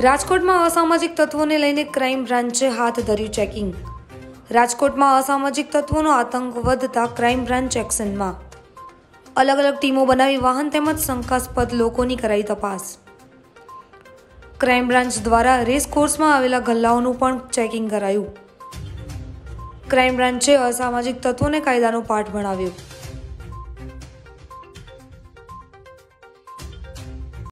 રાજકોટમાં અસામાજિક તત્વોને લઈને ક્રાઇમ બ્રાન્ચે હાથ ધર્યું ચેકિંગ. રાજકોટમાં અસામાજિક તત્વોનો આતંક વધતા ક્રાઇમ બ્રાન્ચ એક્શનમાં. અલગ અલગ ટીમો બનાવી વાહન તેમજ શંકાસ્પદ લોકોની કરાઈ તપાસ. ક્રાઇમ બ્રાન્ચ દ્વારા રેસ કોર્સમાં આવેલા ગલ્લાઓનું પણ ચેકિંગ કરાયું. ક્રાઇમ બ્રાન્ચે અસામાજિક તત્વોને કાયદાનો પાઠ ભણાવ્યો.